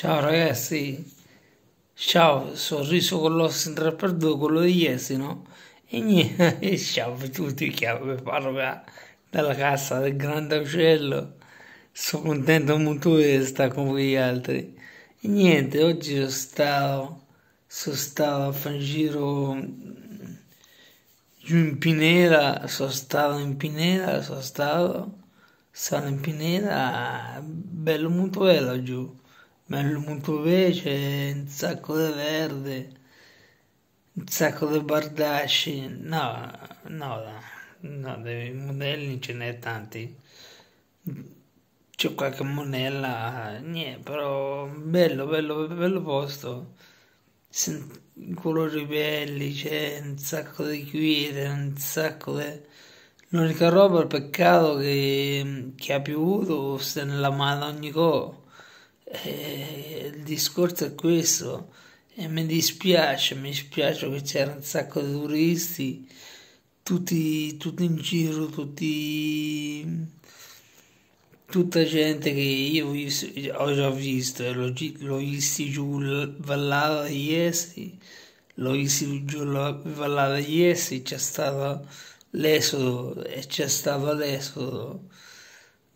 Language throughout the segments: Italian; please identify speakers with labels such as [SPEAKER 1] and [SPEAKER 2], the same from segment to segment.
[SPEAKER 1] Ciao ragazzi, ciao, sorriso con l'osso in 3x2, quello di ieri, no? E niente, ciao a tutti, chiamo, parlo dalla cassa del grande uccello, sono contento molto di stare con voi altri. E niente, oggi sono stato, sono stato a fare un giro giù in Pinera, sono stato in Pinera, sono stato, sono in Pinera, bello molto bello giù bello molto c'è un sacco di verde, un sacco di bardasci, no, no, no, dei modelli ce n'è tanti, c'è qualche monella, niente, però bello, bello, bello posto, colori belli, c'è un sacco di quiete, un sacco di... L'unica roba, il peccato che, che ha piovuto, sta nella mano ogni cosa eh, il discorso è questo e mi dispiace, mi dispiace che c'era un sacco di turisti, tutti, tutti in giro, tutti, tutta gente che io ho, visto, ho già visto, l'ho, l'ho visto giù la vallata di Iesi, l'ho visto giù la vallata di Iesi, c'è stato l'esodo e c'è stato l'esodo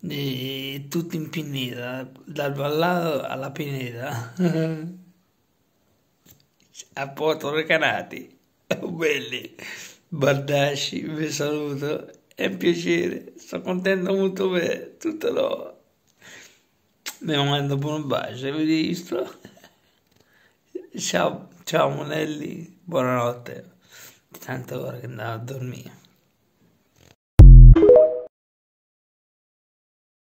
[SPEAKER 1] di tutto in pineta, dal Vallado alla Pineta. a Porto Recanati, belli, Bardasci, vi saluto, è un piacere, sono contento molto per tutto lo... Mi mando un bacio, vi visto? Ciao, ciao Monelli, buonanotte, tanto ora che andavo a dormire.